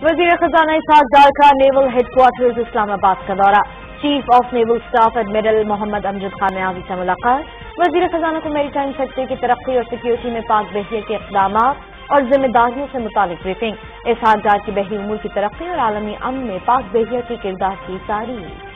वज़ीर खजाना इसहाक डार का नेवल हेडक्वार्टर्स इस्लामाबाद का दौरा। Chief of naval staff admiral Mohammad Amjad Khan Niazi से मुलाकात। वज़ीर खजाना को मेरी टाइम सेक्टर की तरक्की और सिक्योरिटी में पाक बहिया के इकदाम और जिम्मेदारियों से मुतालिक ब्रीफिंग इसहाक डार की बहरी उमूर की तरक्की और आलमी अमन में पाक बहिया के किरदार की तारीफ़।